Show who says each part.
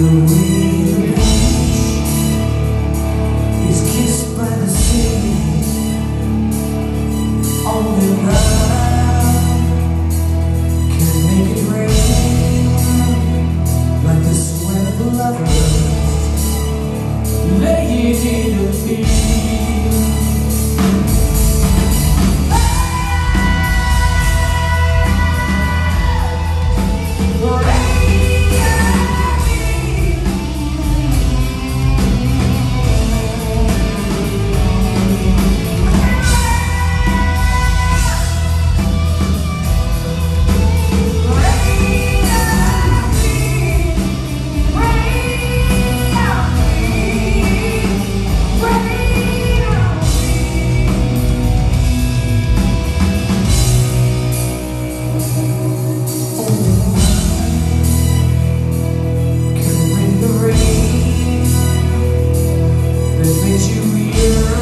Speaker 1: Lay it that you here.